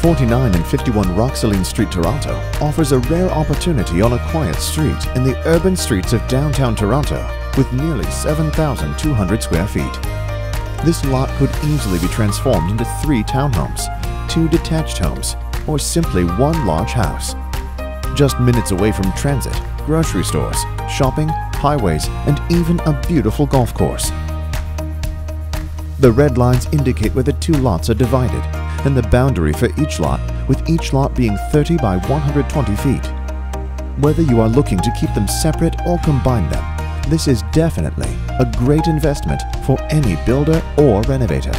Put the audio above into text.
49 and 51 Roxaline Street, Toronto offers a rare opportunity on a quiet street in the urban streets of downtown Toronto with nearly 7,200 square feet. This lot could easily be transformed into three townhomes, two detached homes, or simply one large house. Just minutes away from transit, grocery stores, shopping, highways, and even a beautiful golf course. The red lines indicate where the two lots are divided and the boundary for each lot, with each lot being 30 by 120 feet. Whether you are looking to keep them separate or combine them, this is definitely a great investment for any builder or renovator.